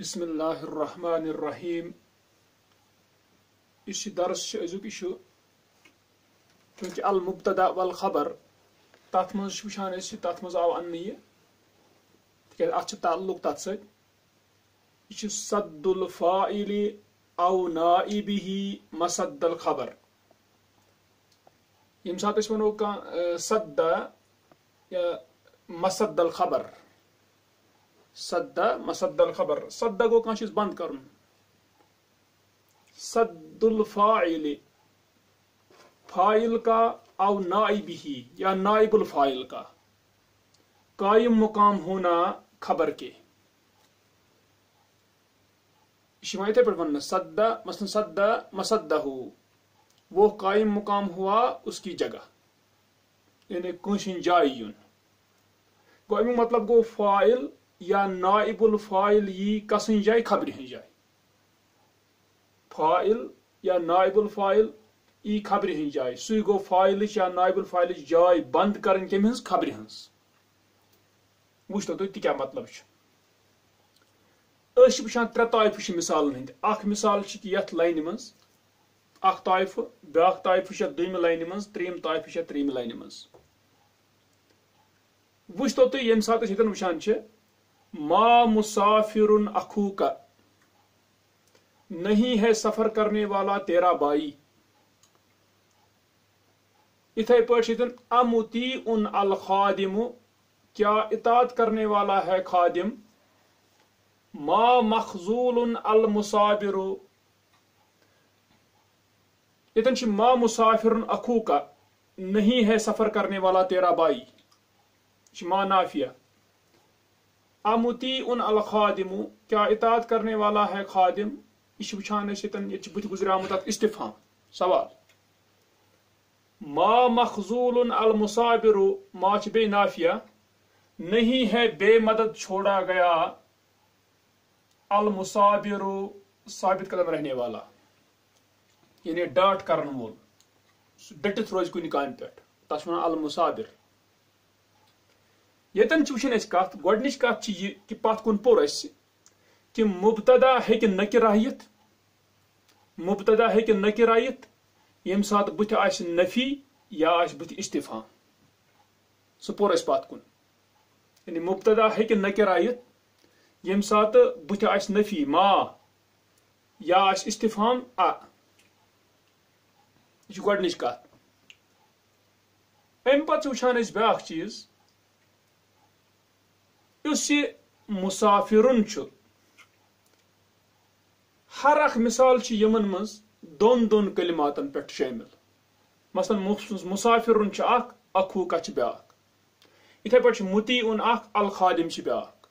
بسم الله الرحمن الرحيم. إيش درس شأزوك إيشو چونك المبتدأ والخبر. تاتمز شو شان وٕچھان تاتمز آو اَننہٕ یہِ تِکیازِ تعلُق تَتھ سۭتۍ یہِ چھُ سد الفاعلہِ أو نائبِہی مسد الخبر. ییٚمہِ ساتہٕ أسۍ وَنو کانٛہہ آه، سدا یا الخبر. صد مسد الخبر. صد گو کان چیز بند کرن. صد الفاعل. فائل کا او نائبه یا نائب الفائل کا. قائم مقام ہونا خبر کے. شما اتھے پر ون صد مثلا صد مسدہ. وہ قائم مقام ہوا اس کی جگہ. یعنی کنشن جائی یون گو امی مطلب گو فائل یا نائب الفائل یہ کسن جائے خبر ہن جائے۔ فائل یا نائب الفائل ای خبر ہن جائے۔ سوی گو فائل یا نائب الفائل جائے، بند کرن کم ہنس خبر ہنس۔ وچھتو تو تہ کیا مطلب چھ أسۍ چھِ وٕچھان ترٛےٚ طایفہٕ چھِ مِثالن ہٕنٛدۍ اکھ مِثال چھِ کہِ یتھ لاینہِ منٛز۔ اکھ طایفہٕ بیٛاکھ طایفہٕ چھِ دوٚیمہِ لاینہِ منٛز ترٛیٚیِم طایفہٕ چھِ ترٛیٚیِمہِ لاینہِ منٛز۔ وٕچھتو تُہۍ ییٚمہِ ساتہٕ أسۍ ییٚتٮ۪ن وٕچھان چھِ۔ ما مسافر اخو کا نہیں ہے سفر کرنے والا تیرا بائی اتھے پاٹ امتی ان الخادم۔ کیا اطاعت کرنے والا ہے خادم؟ ما مخزول المسافر اتن ما مسافر اخو کا نہیں ہے سفر کرنے والا تیرا بائی ما نافیہ۔ امتی ان الخادم، کیا اطاعت کرنے والا ہے خادم؟ یہ وچان یہ بت گزریامت ات استفام سوال۔ ما مخزول المصابر، ما بے نافیہ، نہیں ہے بے مدد چھوڑا گیا المصابر ثابت قدم رہنے والا۔ یعنی ڈاٹ کرن وول۔ ڈٹت روز کن کام پہ تس ونان المصابر۔ یتن وچن اس اچھا کت گۄڈنِچ کت چھ یہ کہ پتھ کن پوٚر اسہِ کہ مبتدا ہیٚکہِ نکرہ یِتھ مبتدا ہیٚکہِ نکرہ یِتھ ییٚمہِ ساتہٕ بٕتھِ آسہِ نفی یا آسہِ بٕتھِ استفام سُہ پوٚر اسہِ پتھ کُن۔ یعنی مبتدا ہیٚکہِ نکرہ یِتھ ییٚمہِ ساتہٕ بٕتھِ آسہِ نفی، ما۔ یا آسہِ استفام آ۔ یہِ چھِ گۄڈنِچ کتھ امہِ پتہٕ چھِ وٕچھان أسۍ بیٛاکھ چیٖز۔ اس یہ مسافرن ہر اخ مثال یمن مز دون دون کلماتن پہ شامل۔ مثلا مسافرن اخ اخو کا بیاکھ اتھے پہ متی ان اخ، الخادم بیاکھ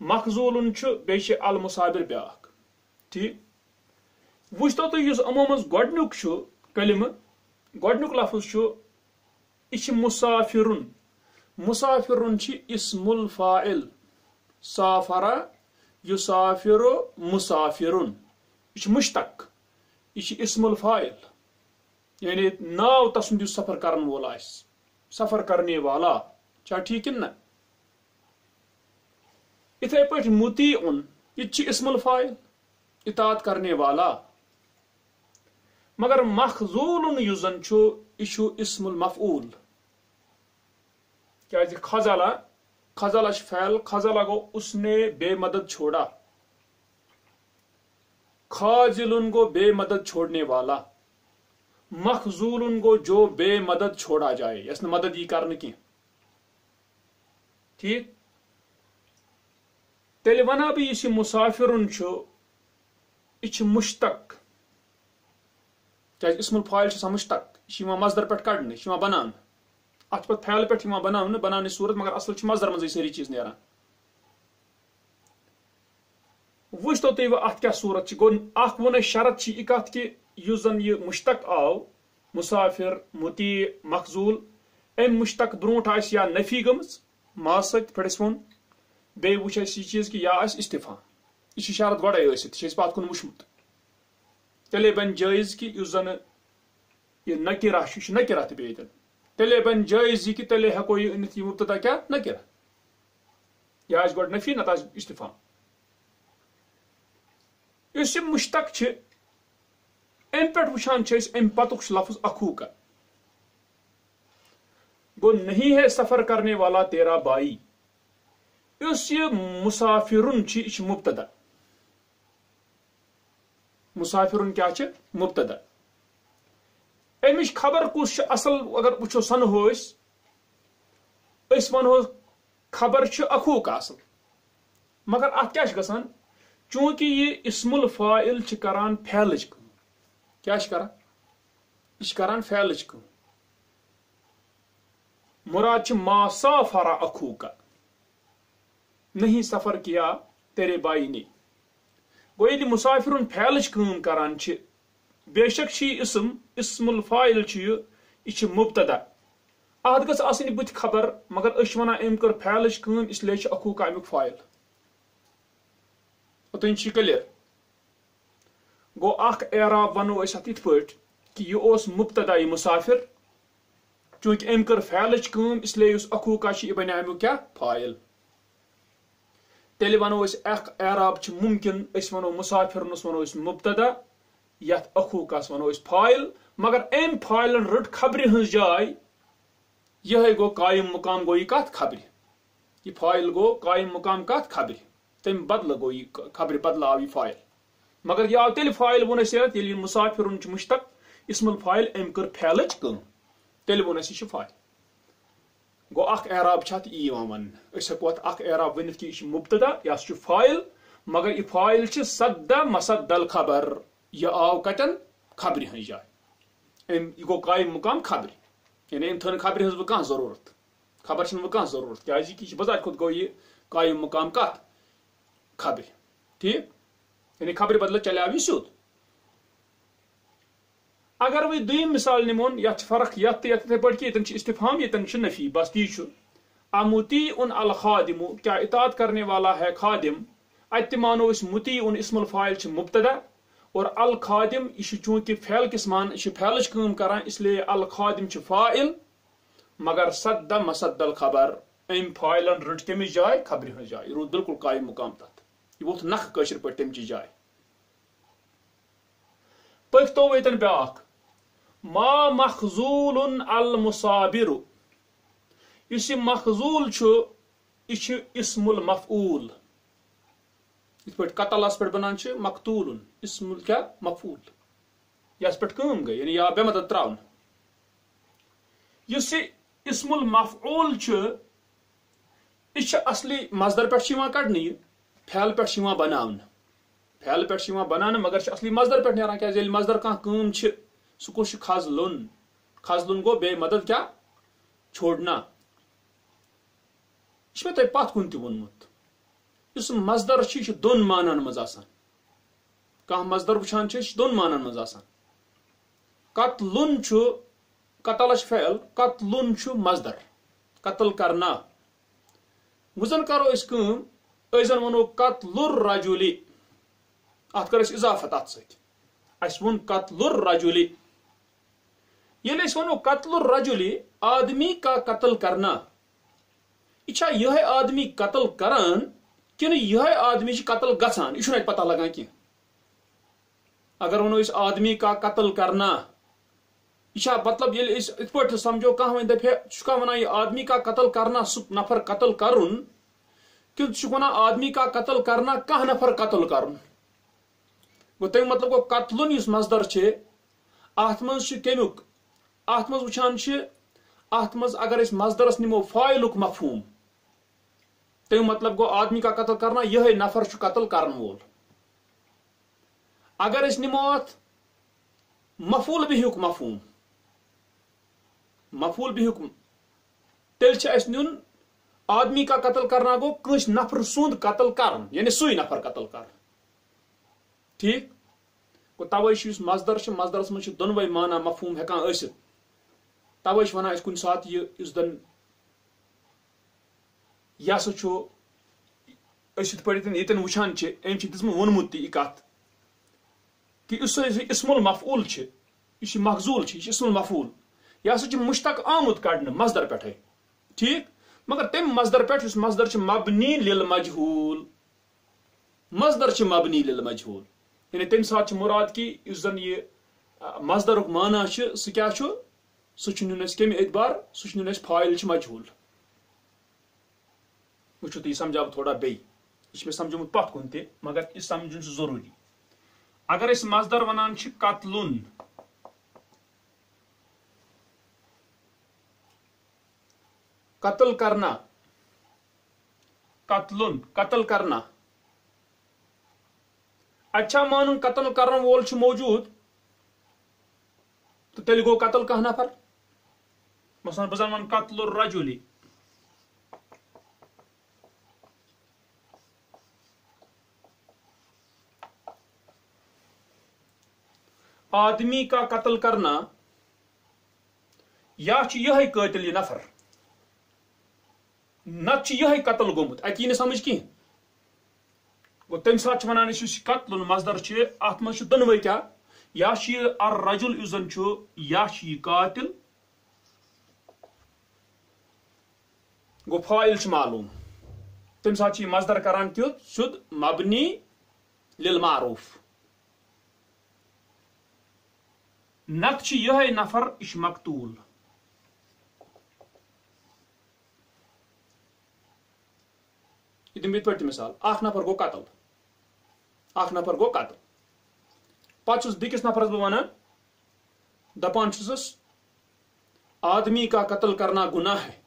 مخزول بیش المصابر بیاکھ ٹھیک؟ وچتو تو اس امو مز گۄڈنیُک چھُ کلمہ گۄڈنیُک لفظ چھُ یہِ چھِ مسافرن مسافر اسم الفاعل. سافر یسافر مسافر یہ مشتق. یہ اسم الفاعل. یعنی ناو تسند سفر کرن وول آس سفر کرنے والا. چا ٹھیک نا؟ اتھے پہ متی ان یہ اسم الفاعل. اطاعت کرنے والا. مگر مخزول یس زن یہ اسم المفعول. کیا جی، خزالہ خزالہ فیل خزالہ گو اس نے بے مدد چھوڑا۔ خاجل گو بے مدد چھوڑنے والا۔ مخزول گو جو بے مدد چھوڑا جائے۔ یس نے مدد یہ کرنے کی؟ ٹھیک۔ تیل ونا بھی یہ مسافر یہ مشتق۔ کیا جی، اسم الفائل مشتق؟ یہ مزدر پہ کڑنے یہ بنان۔ ات پہ پھیل پہ بناون بنانے صورت، مگر اصل مزدر مزے ساری چیز نیران۔ وچتو تھی ات کیا صورت گو اخ ون شرط یہ کت کہ اس زن یہ مشتق آو، مسافر، متی مخزول ام مشتق بروٹ آس یا نفی گمز ما ست پھٹ اس ون بی وچ یہ چیز کہ یا آس استفام یہ شرط گۄڈے ٲسِتھ، یہِ چھِ أسۍ پتھ کُن وٕچھمُت۔ تیٚلے بنہِ جٲیز کہِ یُس زن یہِ نکرا چھُ، یہِ چھُ نکرا تہِ بیٚیہِ تیٚلہِ تیلے بن جائز یہ کہ تیلے ہکو یہ انت یہ مبتدا کیا؟ نہ کرا یا آج گوڑ نفی، نہ تاج استفام۔ اس یہ مشتق چھ ام پہ وچان ام پتک لفظ اخو کا۔ گو نہیں ہے سفر کرنے والا تیرا بائی اس یہ مسافرن یہ مبتدا۔ مسافرن کیا مبتدا۔ امچ خبر کس اصل اگر وچو سن اس ونو خبر اخو کا اصل۔ مگر ات کیا گسان چونکہ یہ اسم الفائل کران پھیلچ کیا کران؟ یہ کران پھیلچ مراد ما سافر اخو کا نہیں سفر کیا تیرے بائی نے۔ گو یہ مسافر پھیلچ کم کران بے شک اسم اسم الفائل یہ مبتدا ات گھ آسن بت خبر مگر اش ونان ام کر پھیلچ کم اس لیے اخو کا امیک فائل اوتن کلیر گو اخ اعراب ونو اس ات پہ کہ یہ اس مبتدا یہ مسافر چونکہ ام کر فعلچ کم اس لیے اس اخو یہ بنیا امیک کیا فائل تیل ونو اخ اعراب ممکن اس ونو مسافر نس ونو اس مبتدا یت اخو ونو اس فائل مگر ام فائل رٹ خبر ہنز جائے یہ گو قائم مقام گو یہ کت خبر؟ یہ فائل گو قائم مقام کت خبر؟ تم بدل گو یہ خبر بدل آو یہ فائل مگر یہ آو تیل فائل ون اس ییٚلہِ مسافر مشتق اسم الفائل ام کر پھیلچ کم تیل ون اس یہ فائل گو اخ اعراب چھت ای ون اس ہکو ات اخ اعراب ونت کہ یہ مبتدا یا چھ فائل مگر یہ فائل چھ صد مسد خبر۔ یہ آو کتن خبر ہن جائے۔ ام یہ گو قائم مقام خبر یعنی ام تھن خبر ہز کان ضرورت۔ خبر چھن کان ضرورت۔ کیا جی کہ بظاہر خود گو یہ قائم مقام کت خبر ٹھیک؟ یعنی خبر بدل چلے یہ سیود اگر وہ دیم مثال نمون، یت فرق یت تو یت پہ کہ یہ استفام یہ نفی، بس تی امتی ان الخادم، کیا اطاعت کرنے والا ہے خادم ات مانو اس متی ان اسم الفائل مبتدا۔ اور الخادم یہ چونکہ فیل کس مان یہ فیلچ کام کران، اس لیے الخادم فائل مگر صد مسد الخبر ام فائلن رٹ کمس جائے خبر ہز جائے رود بالکل قائم مقام تت یہ ووت نخ قشر پہ تم جائے۔ پکتو یتن بیاکھ ما مخزول المصابر اس مخزول یہ اسم المفعول۔ اس پہ قتلس پہ بنان مقتول، اسم کیا مفعول. یس پہ کم گئی یعنی یا بے مدد تراؤن اس اسم المفعول یہ اصلی مزدر پہ کڑنے پھیل پہ بناون پھیل پہ بنانا مگر اصلی مزدر پہ نیران کیا مزدر کھانا کم سہ کس خزلن. خزلن گو بے مدد کیا چھوڑنا. یہ تہ پت کن تہ وونمت. اس مزدر یہ دون مانن مز آسان۔ کانٛہہ مزدر وچھان یہ دون مانن مز آسان۔ قتلن قتلش فعل، قتلن مزدر قتل کرنا۔ وزن کرو اس کم ایزن ونو قتل الرجلی ات کر اس اضافت ات سۭتۍ۔ اس ون قتل الرجلی یل ونو قتل الرجلی آدمی کا قتل کرنا۔ یہ آدمی قتل کران کن جی یہ آدمی قتل گھان یہ پتہ لگان کی اگر ونو اس آدمی کا قتل کرنا اچھا، مطلب یہ مطلب ات پہ سمجھو کھانا ون دپے چکا ونان یہ آدمی کا قتل کرنا سہ نفر قتل کرن کن ونان آدمی کا قتل کرنا کھانا نفر قتل کرن؟ گو تم مطلب گو قتل اس مزدر ات مز کمیک ات مز وچان ات مز اگر اس مزدرس نمو فائلک مفہوم۔ تم مطلب گو آدمی کا قتل کرنا یہ نفر قتل کرن وول۔ اگر اس نمو ات مفول بھی مفہوم۔ مفول بھی تیل اس نیون آدمی کا قتل کرنا گو کس نفر سند قتل کرن یعنی سوئی نفر قتل کر ٹھیک؟ گو توے اس مزدر مزدرس من دونوے مانا مفہوم ہکان ٲسِتھ توے ونان اس کن سات یہ اس دن یہ سا اس پہ یتن وچان ام دم وونمت تہ یہ کت کہ اس اسم المفعول یہ مخضول یہ اسم المفعول۔ یہ سا مشتق آمت کڑنے مزدر پہ ٹھیک؟ مگر تم مزدر پہ اس مزدر مبنی لل مجہول مزدر مبنی لل مجہول یعنی تمہ سات مراد کہ اس زن یہ مزدرک مانا سہ کیا سہ نیون اس کم اعتبار سہ نیون اس فائل مجہول۔ وچھو تو یہ سمجھا تھوڑا بیٚیہِ یہ مے سمجھومت پتھ کن تہ مگر یہ سمجھن ضروری۔ اگر اس مزدر ونان قتلن قتل کرنا۔ قتل قتل کرنا۔ اچھا مان قتل کرن وول موجود۔ تو تیل گو قتل کہ نفر مثلا بہت ون قتل الرجلی آدمی کا قتل کرنا یا یہ قتل یہ نفر؟ نت یہ قتل گومت۔ اتہ سمجھ کی؟ گو تمہ سات ونان اس قتل مزدر ات من دنوے کیا؟ یا ار رجل اس زن یا قاتل؟ گو فائل معلوم۔ تمہ سات یہ مزدر کران کیت سیود مبنی للمعروف۔ نت یہ نفر یہ مقتول۔ یہ دم یت مثال۔ اخ نفر گو قتل۔ اخ نفر گو قتل۔ پتہ بیکس نفرس بہ ونان دپان چھسس آدمی کا قتل کرنا گناہ ہے۔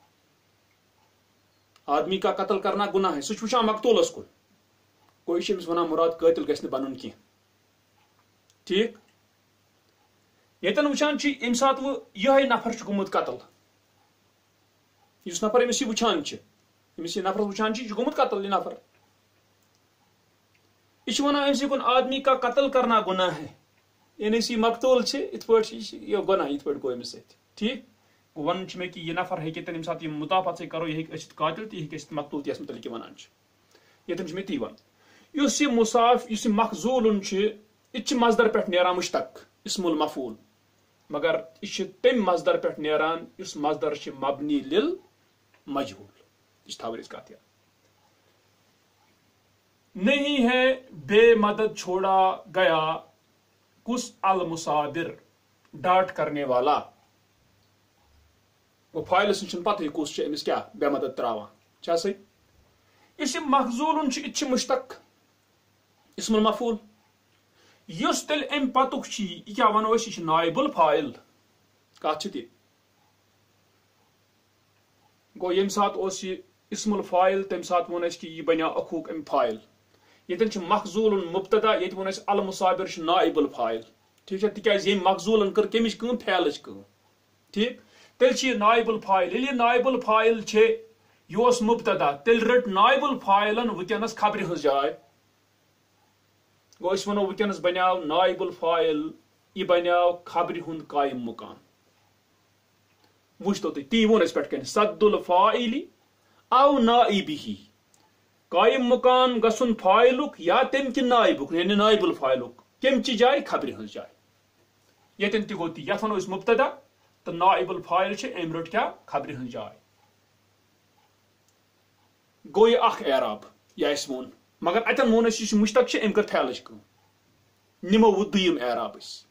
آدمی کا قتل کرنا گناہ ہے۔ سہ وچھان مقتولس کن کوئی چھ ونان مراد قاتل گژھِ نہٕ بنُن کینٛہہ ٹھیک؟ یتن وچھان چھ یم سات وہ یہ نفر چھ گومت قتل اس نفر امس یہ وچھان چھ امس یہ نفر وچھان چھ گومت قتل یہ نفر یہ ونان امس کن آدمی کا قتل کرنا گناہ ہے یعنی یہ مقتول ات پہ یہ گناہ ات پہ گو امس ست ٹھیک ون میں کہ یہ نفر ہیکہ تن سات یہ مطابقت سے کرو یہ ہیکہ قاتل تہ ہیکہ ٲسِتھ مقتول تہ متعلق ونان یتن چھ مے تی ون یس یہ مصاف اس مخزول چھ یہ مزدر پہ نیران مشتق اسم المفول مگر یہ تم مزدر پہ نیران اس مزدر مبنی لل مجہول یہ تھاور کت نہیں ہے بے مدد چھوڑا گیا کس المصابر ڈاٹ کرنے والا۔ وہ فائل سن پتہ کس امس کیا بے مدد تراوان، چھا سی اس مخزول ات مشتق، اسم المفول اس تیل ام پتک یہ کیا ونو یہ نائب الفائل کت تہ گو یم سات اس یہ اسم الفائل تم سات ون کہ یہ بنیا اخوک ام فائل یتن مخزول مبتدا یت ون المصابر نائب الفائل ٹھیک ہے تکیاز یم مخزول کر کمچ کم پھیلچ کم ٹھیک تیل چھ نائب الفائل یلی نائب الفائل چھ یہ مبتدا تیل رٹ نائب الفائلن ونکس خبر ہز جائے گو اس ونو ونکس بنیاو نائب الفائل یہ بنیاو خبر ہند قائم مقام وچتو تی تی ون اس پٹ کن صد الفائل او نائبه قائم مقام گسن فائلک یا تم کی نائبک یعنی نائب الفائلک کم چی جائے خبر ہز جائے یتن تی گوتی یت ونو اس مبتدا تو نائب الفائل چھ ام رٹ کیا خبر ہز جائے گوئی اخ اعراب یا اس مون مگر اتن مونس یہ مشتق ام کر پھیلچ کم نمو وہ دیم اعراب اس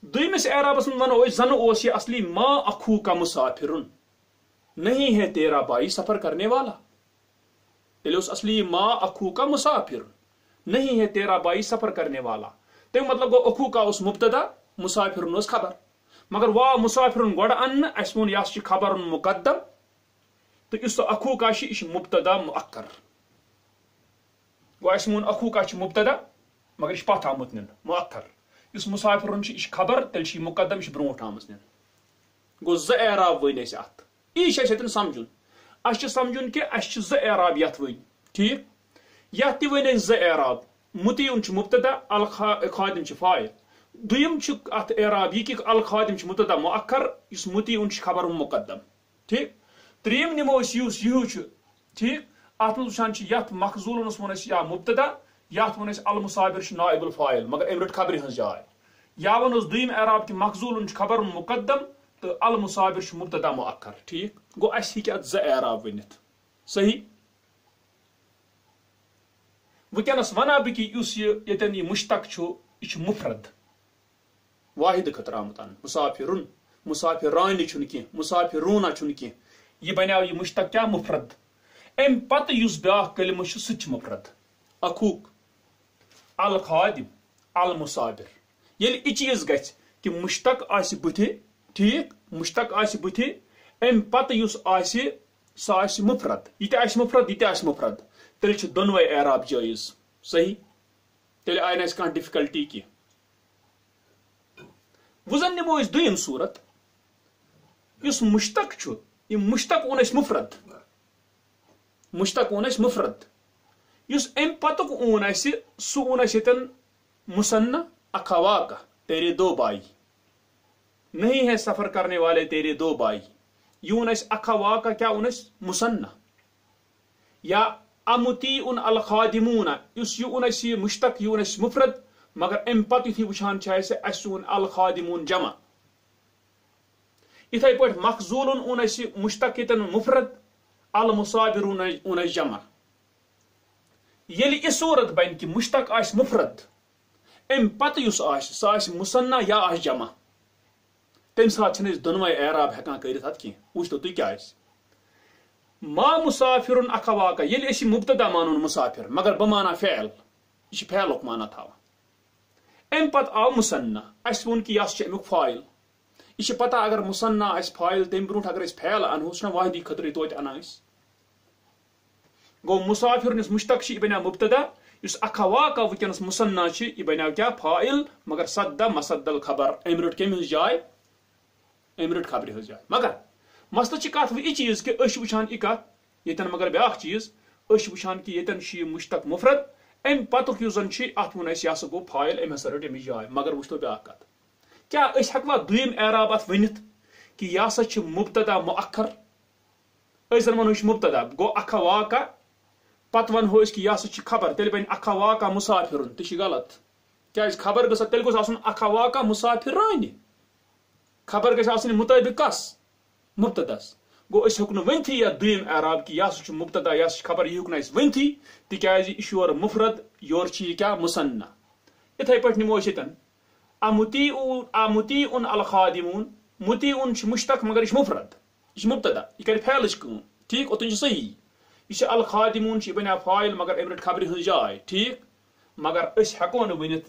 دویمس اعرابس من ونو زن اوس یہ اصلی ما اخو کا مسافر نہیں ہے تیرا بھائی سفر کرنے والا۔ تیل اس اصلی ما اخو کا مسافر نہیں ہے تیرا بھائی سفر کرنے والا۔ تم مطلب گو اخو کا اس مبتدا مسافر اس خبر۔ مگر وا مسافر گوڑ ان اس مون یاس خبر مقدم۔ تو اس اخو کا مبتدا مؤخر۔ گو اس مون اخو کا مبتدا، مگر یہ پتھ آمت نن مؤخر اس مسافر یہ خبر تیل یہ مقدم یہ بروٹ آمت نن. گو ز اعراب ون اس ات یہ اتن سمجھن اس سمجھن کہ اس ز اعراب یت ون ٹھیک یت تہ ون ز اعراب. متیون مبتدا الخادم فائل. دویم ات اعراب یہ کہ الخادم مبتدا مؤخر اس متیون خبر مقدم. ٹھیک تریم نمو اس یہ ٹھیک ات من وچان یت مخزولنس ون یا مبتدا یت ون المصابر نائب الفائل، مگر ام رٹ خبر ہز جائے۔ یا ون دیم اعراب کہ مخزول خبر مقدم، تو المصابر مبتدا مؤخر، ٹھیک؟ گو اس ہی ات ز اعراب ونت صحیح؟ ونکس ونہ بہ کہ اس یہ مشتق یہ مفرد۔ واحد خطر آمت مسافر مسافر ران کی مسافر رونا کی یہ بنیو یہ مشتق کیا؟ مفرد۔ ام پتہ اس بیا کلم سہ مفرد اخوک الخادم المسافر یل یہ چیز گھ کہ مشتق آس بت ٹھیک مشتق آس بت ام پتہ اس آس سہ آس مفرد یہ تہ آس مفرد یہ تہ آس مفرد تیل دونوے اعراب جائز صحیح تیل آئی نا کھانا ڈفکلٹی کی وزن نمو اس دویم صورت اس مشتق چھو یہ مشتق اون اس مفرد مشتق اون اس مفرد. اس ام پتک اون اس سو اون اس یتن مسنہ اخواقہ تیرے دو بائی. نہیں ہے سفر کرنے والے تیرے دو بائی. یہ اون اس اخواقہ کیا اون اس مسنہ. یا امتی ان الخادمون اس یہ اون اس مشتق یہ اون اس مفرد، مگر ام پتہ یتھی وچھان اس اون الخادمون جمع. اتھے پہ مخزول اون اس مشتق یتن مفرد المصابر اون جمع یلی یہ صورت بن کہ مشتق آس مفرد ام پتہ اس آس سہ آس مصنع یا آس جمع تم سات چھن دونوے اعراب ہیکان کرت ات کی وچھتو تھی کیا ما مسافر اخواکا یلی اسی مبتدا مانون مسافر مگر بمانا فعل یہ فعلک مانا تھاوان ام پت آو مصنع اس ون کہ یس امیک فائل یہ پتہ اگر مصنع اس فائل تم برونٹ اگر اس فعل انہو سہ واحدی خطرے توت انا اس گو مسافر نس مشتق یہ بنیا مبتدا اس اکھا واقع ونکس مصنع یہ بنیا کیا فائل مگر صد مسدل خبر ام رٹ کم ہز جائے ام رٹ خبر ہز جائے مگر مسئلہ چھ کت یہ چیز کہ اش وچھان یہ کت یتن مگر بیاکھ چیز اش وچھان کہ یتن چھ مشتق مفرد ام پتک اس زن ات ون یہ سا گو فائل ام ہسا رٹ امچ جائے مگر وچتو بیا کت کیا اس ہکوا دویم اعراب ات ونت کہ یہ سا چھ مبتدا مؤخر اس زن ونو مبتدا گو اکھا واقع پت ون ہو اس کہ یہ سا خبر تیل بین اکھا واقع مسافر تہ غلط؟ کیا خبر گژھا تیل گوس آسن اکھا واقع مسافر خبر گژھِ آسن مطابق کس؟ مبتدس گو اس ہوں ونتھی یا دم اعراب کہ یہ مبتدا یہ خبر، یہ ہوں ونتھی تکیازِ یہ یور مفرد یور یہ کیا؟ مصنع اتھے پہ نمو یتن امتی امتی ان الخادمون متی ان مشتق مگر یہ مفرد یہ مبتدا، یہ کر پھیلچ کم ٹھیک؟ اوتن صحیح۔ یہ الخادمون یہ بنیا فائل مگر امرٹ خبر ہن جائے ٹھیک مگر اس ہکو ونت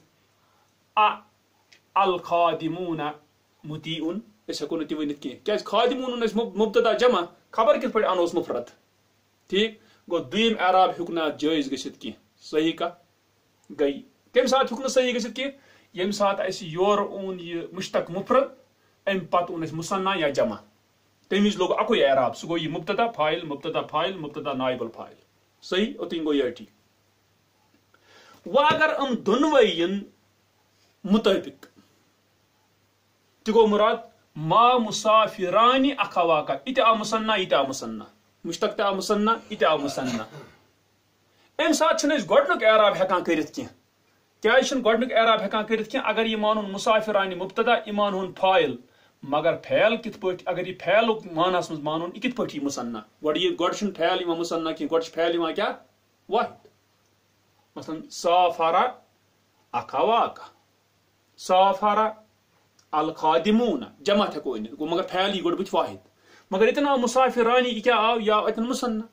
الخادمون متی اس ہکو نہ ونت کی کیا خادمون اس مبتدا جمع خبر کت پہ انوس مفرد ٹھیک گو دیم اعراب ہکنا جائز گژھت کی صحیح کا گئی کم سات ہکنا صحیح گژھت کی یم سات اس یور اون یہ مشتق مفرد ام پت اون اس مصنع یا جمع تمیز لوگ اکو اعراب سو گو یہ مبتدا فائل مبتدا فائل مبتدا نائب الفائل صحیح اوتین گو یہ ٹھیک و اگر ام دونوین مطابق تگو مراد ما مسافرانی اخواکا ات آ مصنع ات آ مصنع مشتق تہ آ مصنع ات آ مصنع ام سات چھن اس اعراب ہکان کرت کی کیا چھن گڈنک اعراب ہکان کرت کی اگر یہ مانون مسافرانی مبتدا ایمان ہون فاعل مگر فعل کت پٹ اگر یہ فعل مانس مز مانون یہ کت پٹ یہ مصنع؟ گڈ یہ گڈ چھن فعل ایمان مصنع کی گڈ فعل ایمان کیا واحد مثلا سافر اخواکا سافر الخادمون، جمع تھکو گو مگر فعل یہ گڈ بت واحد۔ مگر اتنا آو مسافر رانی یہ کیا آو؟ یا اتن مصنع۔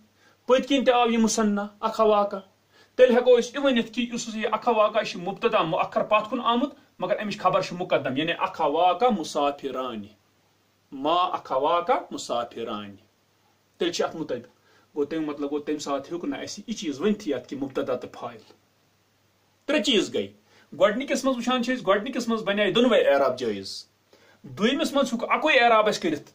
پت کن آو یہ مصنع اکھا واقع تیل ہیکو اس ونت کہ اس یہ اکھا واقع یہ مبتدا مؤخر پات کن آمت۔ مگر امش خبر مقدم یعنی اکھا واقع مسافرانی. ما اکھا واقع مسافرانی. تیل ات مطابق گو تم مطلب گو تم سات ہیوک نا اس یہ چیز ونتھی ات کہ مبتدا تو فائل ترے چیز گئی. گۄڈنِکِس منٛز وٕچھان چھِ أسۍ گۄڈنِکِس منٛز بنے دۄنوَے اعراب جٲیز دویمِس منٛز ہیوٚک اَکُے اعراب اَسہِ کٔرِتھ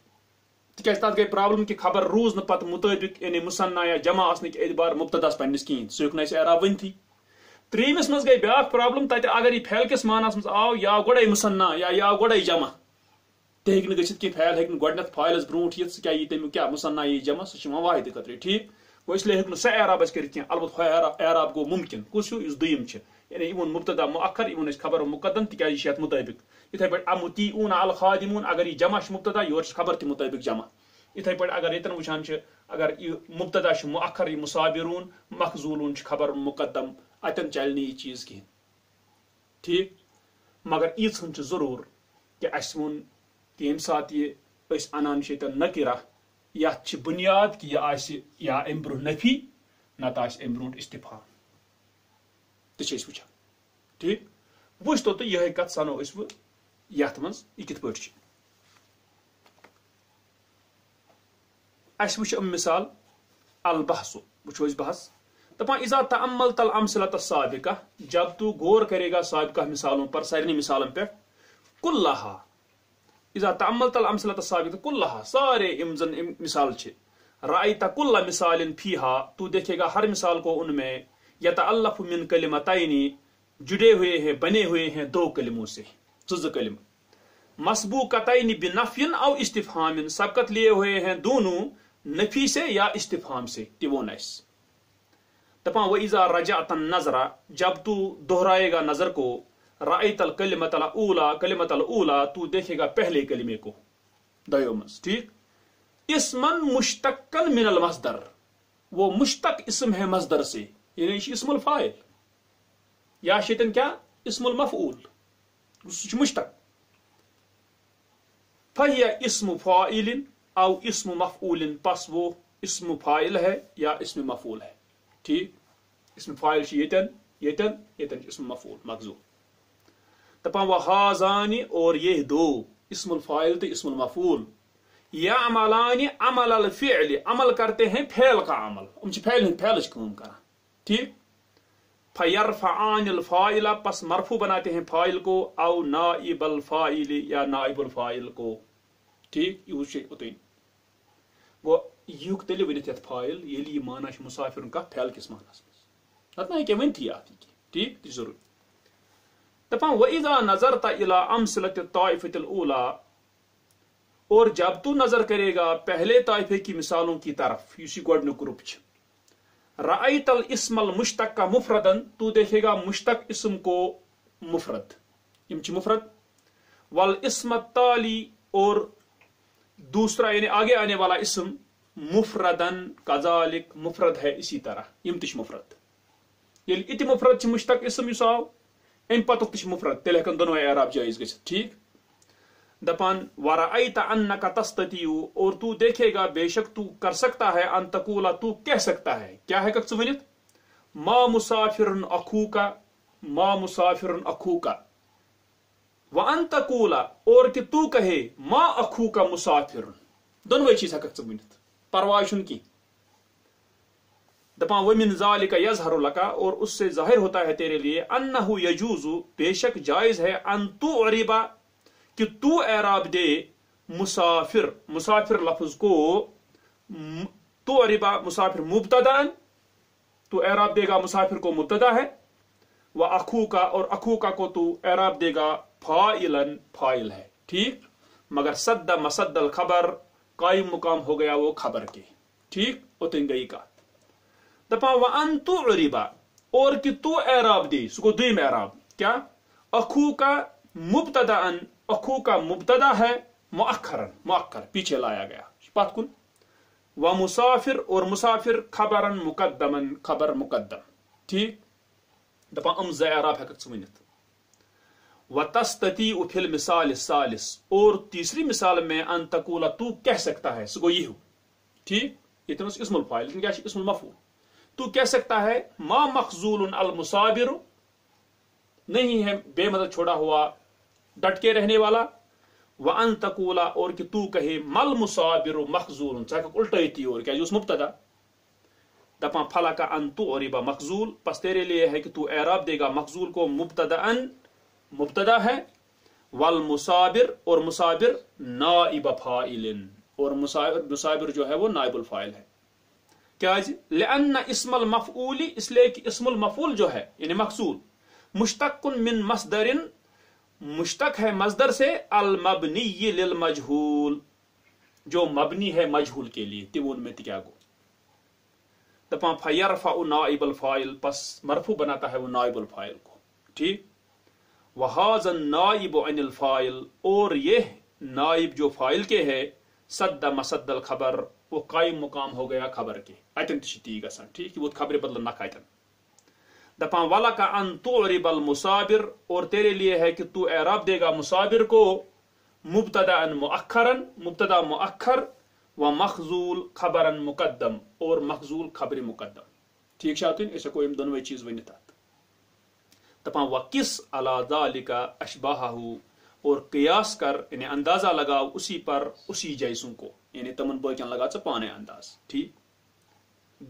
تکیاز تک گئی پرابلم کہ خبر روز نہ پتہ مطابق یعنی مصنع یا جمع آسنک اعتبار مبتداس پنس کہین سہ ہوں اعراب ونتھی تریمس مز گئی بیاا پرابلم تت اگر یہ پھیل کس مانس مز آو یا گوڑے مصنع یا یا گوڑے جمع تہ ہیکہ گژھت کہ پھیل ہیکہ گۄڈنیتھ فایلس برونٹ یت کیا یہ تمیک کیا مصنع یہ جمع سہ واحد خطرے ٹھیک گو اس لیے ہیکہ سہ اعراب اس کرت کینٛہہ البتہ اعراب گو ممکن کس ہیو اس دویم چھ یعنی یہ مبتدا مؤخر یہ خبر مقدم تکیاز یہ مطابق اتھے پٲٹھۍ امتی اون الخادمون اگر یہ جمع مبتدا یور خبر تہ مطابق جمع اتھے پہ اگر یتن وچان اگر یہ مبتدا مؤخر یہ مصابرون مخزولون خبر مقدم اتن چل یہ چیز کہین ٹھیک؟ مگر ایچن ضرور کہ اس ون کہ سات یہ اس انان شیطان نکرہ یت بنیاد کہ یہ آس یا ام برو نفی نت آس ام برو استفام تہ وچان ٹھیک؟ وچ تو یہ کت سنو اس یت من یہ کت پہ اس وچ مثال البحث وچو اس بحث۔ دپان اذا تعمل تل امثلت السابقہ جب تو غور کرے گا سابقہ مثالوں پر سارنی مثالوں پہ، کلہا، اذا تعمل تل امثلت السابقہ کلہا، سارے امزن مثال چھے۔ رائیتا کل مثال فیہا، تو دیکھے گا ہر مثال کو ان میں یتعلف من کلمتائنی جڑے ہوئے ہیں، بنے ہوئے ہیں دو کلموں سے سز کلم مسبوقتائنی بنفین او استفہام، سبقت لیے ہوئے ہیں دونوں، نفی سے یا استفہام سے تیوون ایس دپان وَإِذَا رَجَعْتَ النَّظْرَ، جب تو دہرائے گا نظر کو رأیت الکلمت الاولا کلمت الاولا تو دیکھے گا پہلے کلمے کو۔ دیو مز ٹھیک؟ اسمن مشتقن من المصدر، وہ مشتق اسم ہے مصدر سے یعنی اسم الفائل یا شیطن کیا؟ اسم المفعول مشتق۔ فہیا اسم فائل او اسم مفعول، پس وہ اسم فائل ہے یا اسم مفعول ہے، ٹھیک؟ اسم فائل یتن یتن یتن اسم مفعول، مغزو. دپان وہ ہازانی اور یہ دو، اسم الفائل تو اسم المفعول. یا عملانی عمل الفعل، عمل کرتے ہیں پھیل کا عمل. ام چھ پھیل پھیل کام کرا. ٹھیک؟ فیرفعان الفائل پس مرفو بناتے ہیں فائل کو، او نائب الفائل یا نائب الفائل کو. ٹھیک؟ یہ شيء اتين گو یہ تیلے ونت یت فائل یلی یہ مانا مسافر کا پھیل کس مانس نت نہ کہ ونتی آتی ٹھیک تی ضرور دپان وَإِذَا نَظَرْتَ إِلَىٰ أَمْثِلَةِ الطَّائِفَةِ الْأُولَىٰ، اور جب تو نظر کرے گا، پہلے طائفے کی مثالوں کی طرف یوسی گوڈنک گروپ چھ. رأیت الاسم المشتق کا مفردن تو دیکھے گا، مشتق اسم کو مفرد. یم چھ مفرد؟ والاسم التالی، اور دوسرا یعنی آگے آنے والا اسم مفردن کذالک مفرد ہے، اسی طرح. یم تش مفرد. یل ات مفرد چھ مشتق اسم یس آو ام پتک تش مفرد تیل ہکن دونوے اعراب جائز گژھت ٹھیک دپان ورأیت انک تستطیع اور تو دیکھے گا بے شک تو کر سکتا ہے ان تقولا تو کہہ سکتا ہے کیا ہے کک ونت ما مسافر اخوکا ما مسافر اخوکا وان تقولا اور کہ تو کہے ما اخوکا مسافر دونوے چیز ہکک ونت پرواہ چھن کی دپان ومن ذالک یظہر لکا اور اس سے ظاہر ہوتا ہے تیرے لیے انہو یجوز بے شک جائز ہے ان تو عریبا کہ تو اعراب دے، مسافر مسافر لفظ کو تو عریبا مسافر مبتدا، تو اعراب دے گا مسافر کو مبتدا ہے وہ اخو کا اور اخو کا کو تو اعراب دے گا فائلن، فائل ہے، ٹھیک؟ مگر صد مسد الخبر، قائم مقام ہو گیا وہ خبر کے، ٹھیک؟ اتن گئی کا۔ دپا و ان تو عریبا اور کہ تو اعراب دی سو کو دیم اعراب کیا اخو کا مبتدا ان اخو کا مبتدا ہے مؤخرن مؤخر پیچھے لایا گیا بات کن و مسافر اور مسافر خبرن مقدمن خبر مقدم ٹھیک دپا ام زی اعراب ہکت سمجھت و تستتی فی المثال الثالث اور تیسری مثال میں ان تقولا تو کہہ سکتا ہے سو یہ ہو ٹھیک یہ تو اسم الفائل لیکن کیا اسم المفعول تو کہہ سکتا ہے، ما مخزول المصابر. نہیں ہے، بے مدد چھوڑا ہوا، ڈٹ کے رہنے والا۔ وان تقولا اور کہ تو کہے مل مصابر مخزول. چاہے اور کیا اس مبتدا۔ دپا پھلا کا ان تو اور مخزول. پس تیرے لیے ہے کہ تو اعراب دے گا مخزول کو مبتدا ان مبتدا ہے، والمصابر اور مصابر نائب فائل اور مصابر جو ہے وہ نائب الفائل ہے۔ لأن اسم المفعول اس لیے کہ اسم المفعول جو ہے یعنی مقصول مشتق من مصدر، مشتق ہے مصدر سے، المبنی للمجہول، جو مبنی ہے مجہول کے لیے تیون میں کیا گو۔ دپا فیرفع نائب الفائل، پس مرفو بناتا ہے وہ نائب الفائل کو۔ ٹھیک؟ وہاز نائب عن الفائل، اور یہ نائب جو فائل کے ہے، صد مسد الخبر۔ وہ قائم مقام ہو گیا خبر کے اتن تی گسان ٹھیک وہ خبر بدل نکھ اتن دپان والا کا ان تو المصابر، اور تیرے لیے ہے کہ تو اعراب دے گا مصابر کو مبتدا ان مؤخرن مبتدا مؤخر و مخزول خبرن مقدم، اور مخزول خبر مقدم۔ ٹھیک شاتن اسے کو ام دونوے چیز ونت دپان و کس علا ذالک اشباہہ اور قیاس کر یعنی اندازہ لگاؤ اسی پر، اسی جیسوں کو۔ یعنی تمن باقین لگا ٹھہ پانے انداز، ٹھیک؟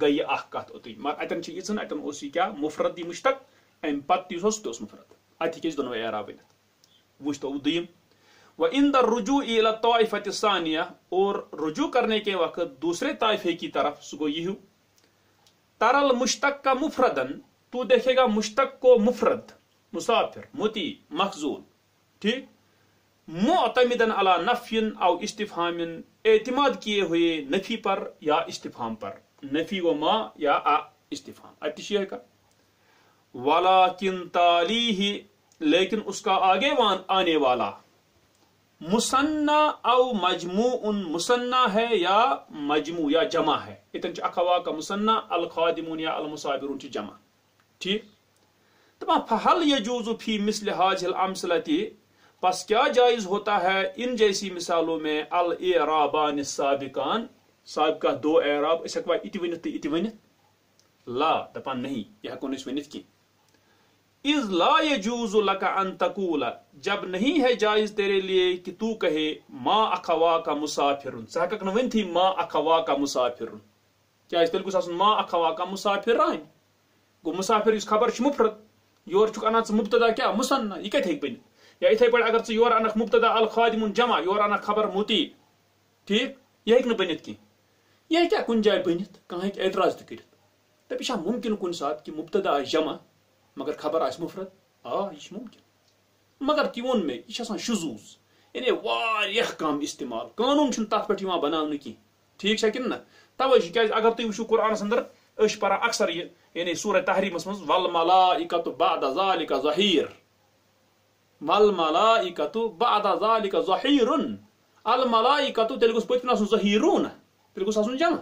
گئی یہ اخ کت اوت مگر اتن یہ یژن اتن اس یہ کیا؟ مفرد مشتق ام پت یس اس تس مفرد۔ ات ہیکس دونو اعراب ونت وچ تو دیم۔ و ان در رجوع الى الطائفه الثانيه اور رجوع کرنے کے وقت دوسرے طائفے کی طرف سو یہ ترل مشتق کا مفردن، تو دیکھے گا مشتق کو مفرد، مسافر متی مخزون، ٹھیک؟ معتمدن علی نفی او استفہام اعتماد کیے ہوئے نفی پر یا استفہام پر؟ نفی و ما یا آ استفہام؟ اتشی ہے کا ولیکن تالیہ لیکن اس کا آگے وان آنے والا۔ مسنہ او مجموع مسنہ ہے یا مجموع یا جمع ہے؟ اتن چھ اخوا کا مسنہ القادمون یا المصابرون چھ جمع۔ ٹھیک؟ تمام فحل یجوز فی مثل حاج الامثله پس کیا جائز ہوتا ہے ان جیسی مثالوں میں العرابان سابقان سابقہ دو اعراب، اس ہکوا اتہ ونت تو اتہ ونت لا، دپان نہیں، یہ ہکون اس ونت کی۔ از لا یجوز لک ان تقول، جب نہیں ہے جائز تیرے لیے کہ تو کہے ما اخوا کا مسافر سہ ہکک نہ ونتھی ما اخوا کا مسافر کیا اس تیل گوس آسن ما اخوا کا مسافر رائن گو مسافر اس خبر چھ مفرد، یور چھک انان مبتدا کیا؟ مسنہ یہ کتہ ہیک بنت یا اتھے پہ اگر یور انک مبتدا الخادم جمع یور انک خبر متی ٹھیک یہ ہیک بنت کی یہ ہیکیا کن جائے بنت کہاں ہیک اعتراض تو کرت دپہ ممکن کن سات کہ مبتدا آ جمع مگر خبر آ مفرد آ یہ ممکن مگر تہ وون مے یہ شزوز یعنی واریاہ کم استعمال قانون تک پہ بنانے کی ٹھیک ہے کن نا توجہ کیاز اگر تھی وچھو قرآنس اندر اش پڑھان اکثر یہ یعنی سورہ تحریمس مز والملائکۃ بعد ذالک ظہیر والملائکۃ بعد ذلك ظہیر الملائکۃ تیٚلہِ گوٚژھ پٔتۍ کِنۍ آسُن ظہیروٗن تیٚلہِ گوٚژھ آسُن جمع۔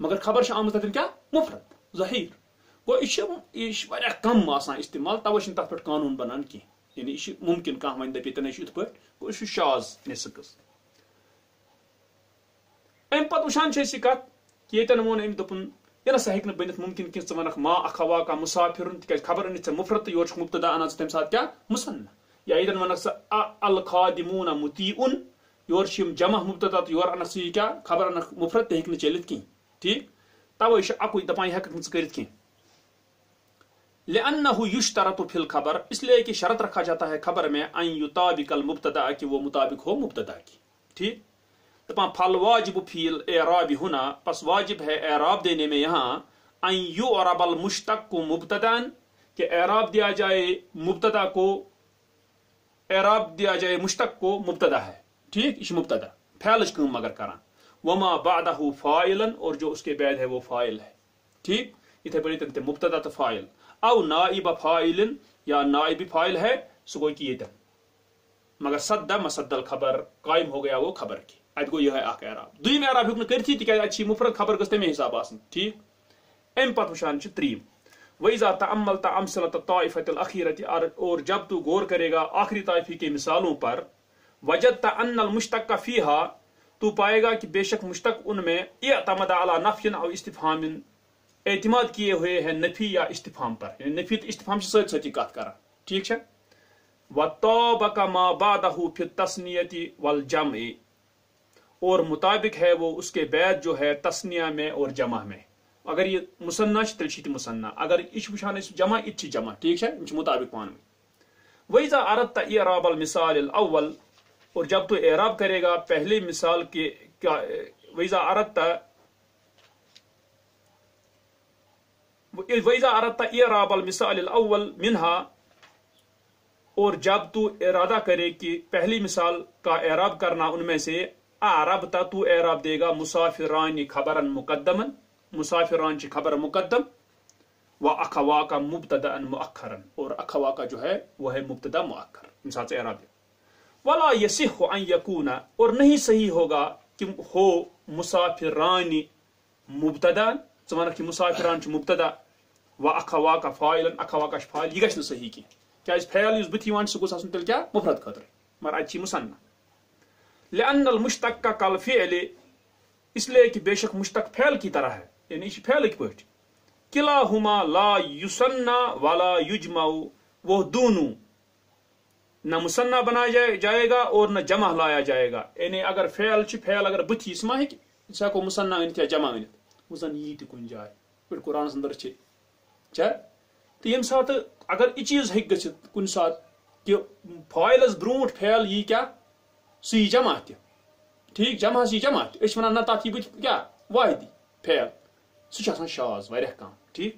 مگر خبر چھِ آمٕژ تَتٮ۪ن کیٛاہ مُفرت ظہیٖر گوٚو یہِ چھِ یہِ کم آسان استعمال تَوَے چھِنہٕ تَتھ پٮ۪ٹھ قانوٗن بَنان یعنی یہِ چھِ مُمکِن کانٛہہ وَنہِ دَپہِ ییٚتٮ۪ن ہے چھُ شاز۔ نہ سا ہیٚکہِ نہٕ ممکن مُمکِن ژٕ ما اَکھا واکھا مُسافِرُن تِکیازِ خبر أنِتھ ژےٚ مُفرت یورٕ چھُکھ مُبتدا اَنان ژٕ تَمہِ ساتہٕ یا ایدن ونک سا القادمون یور شم جمع مبتدا تو یور انک کیا خبر انک مفرد تہ ہکن چلت کی ٹھیک؟ توے چھ اکوے دپان ہکن ژ کرت کی لانه یشترط فی خبر اس لیے کہ شرط رکھا جاتا ہے خبر میں ان یطابق المبتدا کہ وہ مطابق ہو مبتدا کی. ٹھیک؟ دپان پھل واجب فی الاعراب ہنا، پس واجب ہے اعراب دینے میں یہاں ان یعرب المشتق مبتدا کہ اعراب دیا جائے مبتدا کو اعراب دیا جائے مشتق کو مبتدا ہے۔ ٹھیک؟ یہ مبتدا۔ پھیلچ کم مگر کران۔ وما بعدہ فائلن، اور جو اس کے بعد ہے وہ فائل ہے۔ ٹھیک؟ اتھے پہ تنتے مبتدا تو فائل۔ او نائب فائلن، یا نائب فائل ہے سو کوئی کیے یہ مگر سدا مسد الخبر، قائم ہو گیا وہ خبر کی۔ ات گو یہ اخ اعراب۔ دویم اعراب ہکن کرتی کرتی تکیاز اچھی مفرد خبر گستے تمے حساب آسن۔ ٹھیک؟ ام پتہ وشان تریم۔ ویزا تعمل تعمصلۃ طائفت الخیرت اور جب تو غور کرے گا آخری طائفی کے مثالوں پر وجد ان المشتق کا فیحا تو پائے گا کہ بے شک مشتق ان میں اعتمد علی نفی او استفہام، اعتماد کیے ہوئے ہیں نفی یا استفہام پر. یعنی نفی تو استفہام سے سوچ سچی کت کران ٹھیک ہے و مَا بَعْدَهُ فِي فی وَالْجَمْعِ. اور مطابق ہے وہ اس کے بیعت جو ہے تسنیہ میں اور جمع میں. اگر یہ مصنع تیل مصنع، اگر یہ وچان جمع یہ جمع، ٹھیک ہے؟ یہ مطابق پان ویزا عرب تا اعراب المثال الاول اور جب تو اعراب کرے گا پہلے مثال کے ویزا عرت تا ویزا عرب تا اعراب المثال الاول منہا اور جب تو ارادہ کرے کہ پہلی مثال کا اعراب کرنا ان میں سے عرب تا تو اعراب دے گا مسافرانی خبرن مقدمن مسافران چی خبر مقدم و اخوا مبتدا مؤخرا، اور اخوا جو ہے وہ ہے مبتدا مؤخر، مثال سے اعراب ولا یسح ان یکونا اور نہیں صحیح ہوگا کہ ہو مسافران مبتدا ثمانہ کہ مسافران چی مبتدا، و اخوا فائلا فاعل اخوا یہ گشن صحیح کی۔ کیا اس فعل اس بتی وانچ سکوس اسن تل کیا؟ مفرد خاطر مگر اچھی مسنہ ان المشتق کا کل اس لیے کہ بے شک مشتق فعل کی طرح ہے۔ یعنی یہ فعل پٹ کلا ہما لا یسنا والا یجما وہ دونوں نہ مصنع بنایا جائے گا اور نہ جمع لایا جائے گا۔ یعنی اگر فعل چھ فعل اگر بتھی اس ما ہیکہ اس ہیکو مصنع انت یا جمع انت وہ زن یہ تہ کن جائے۔ پھر قرآن اندر چھ چھ تو یم سات اگر یہ چیز ہیک گژھت کن سات کہ فائلس برونٹ فعل یہ کیا؟ سی جمع تہ ٹھیک، جمع سی جمع تہ اس ونان نہ تات یہ بت کیا؟ واحدی فعل۔ سہ چھ آسان شاز واریاہ کم ٹھیک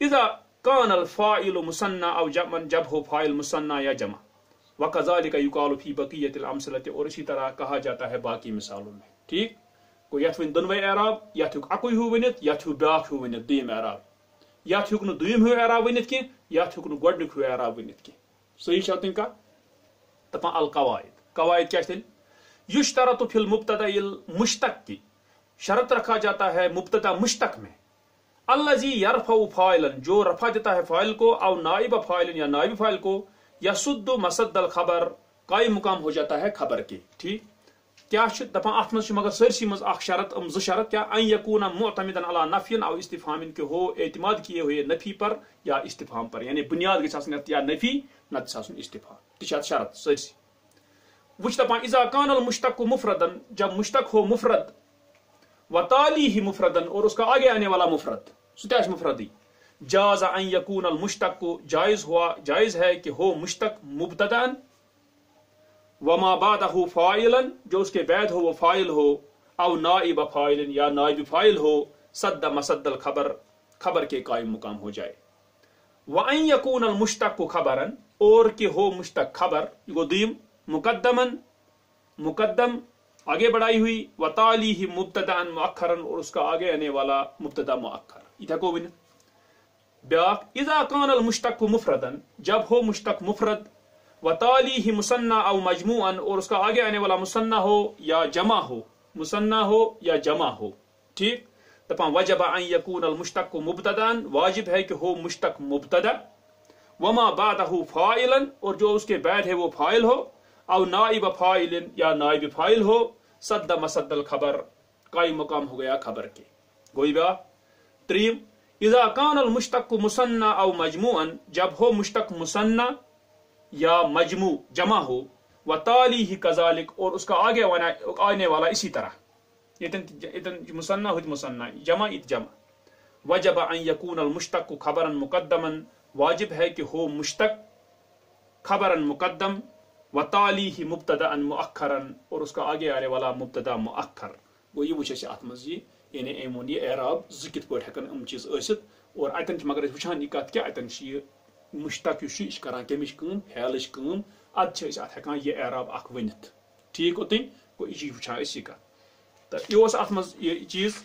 اذا كان الفاعل مصنع او جمع جب ہو فاعل مصنع یا جمع وكذلك يقال في بقيه الامثله اور اسی طرح کہا جاتا ہے باقی مثالوں میں ٹھیک کو یت ون دنوے اعراب یت ہک اکوئی ہو ونت یت ہک بیاکھ ہو ونت دیم اعراب یت ہک نہ دویم ہو اعراب ونت کی یت ہک نہ گڈنک ہو اعراب ونت کی صحیح چھتن کا تپا القواعد قواعد کیٛاہ چھِ تیٚلہِ کیا تھل یشترط فی المبتدا المشتق کی شرط رکھا جاتا ہے مبتدا مشتق میں۔ اللہ جی یرف فائلن جو رفا دیتا ہے فائل کو، او نائب فائلن یا نائب فائل کو یا سد مسد الخبر، قائم مقام ہو جاتا ہے خبر کی ٹھیک؟ کیا دپان ات مز مگر سرسی مز اخ شرط ام ز شرط، کیا ان یکون معتمدا علی نفی او استفهام کے ہو، اعتماد کیے ہوئے نفی پر یا استفهام پر؟ یعنی بنیاد گژھِ آسن یا نفی، نہ آسن استفهام تہ شرط سرسی وچ دپان اذا کان المشتق مفردا، جب مشتق ہو مفرد وتالی ہی مفردن اور اس کا آگے آنے والا مفرد ستیاش مفردی۔ جاز ان یکون المشتق کو جائز ہوا، جائز ہے کہ ہو مشتق مبتدان وما بعدہ فائلن جو اس کے بعد ہو وہ فائل ہو، او نائب فائلن یا نائب فائل ہو صد مسد الخبر، خبر کے قائم مقام ہو جائے۔ وان یکون المشتق کو خبرن اور کہ ہو مشتق خبر، یہ دیم مقدمن مقدم آگے بڑھائی ہوئی وطالی ہی مبتدا مؤخرن اور اس کا آگے آنے والا مبتدا مؤخر۔ کو ون۔ بیاق اذا کان المشتق مفردن جب ہو مشتق مفرد و تالی ہی مصنع او مجموعن اور اس کا آگے آنے والا مصنع ہو یا جمع ہو مصنع ہو یا جمع ہو۔ ٹھیک؟ دپان وجب ان یکون المشتق مبتدان واجب ہے کہ ہو مشتق مبتدا۔ وما بعدہ فائلا اور جو اس کے بعد ہے وہ فائل ہو او نائب فائل یا نائب فائل ہو۔ صد مسد الخبر قائم مقام ہو گیا خبر کے۔ گوئی بیا تریم، اذا کان المشتق مصنع او مجموعا، جب ہو مشتق مصنع یا مجموع جمع ہو و تالی ہی کذالک، اور اس کا آگے آنے والا اسی طرح۔ اتن مصنع ہوت مصنع جمع، ات جمع۔ وجب ان یکون المشتق خبرا مقدما، واجب ہے کہ ہو مشتق خبرا مقدم و تالی ہی مبتدا ان مؤخرا، اور اس کا آگے آنے والا مبتدا مؤخر، وہ یہ وچھے سے ات مزید یعنی ام وون یہ اعراب ز کت پہ ہکن ام چیز ثت اور اتن مگر وچان یہ کت کیا اتن یہ مشتق یہ کران کمچ کم پھیلچ کم اد ات ہکان یہ اعراب اخ ونت۔ ٹھیک اوتن گو یہ وچان یہ کت تو یہ ات مز یہ چیز،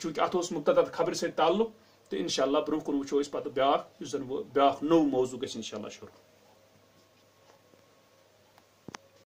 چونکہ ات مبتدا خبر سے تعلق، تو انشاء اللہ برہ کن وچو پتہ بیاکھ زن بیاکھ نو موضوع گژھِ انشاء اللہ شروع۔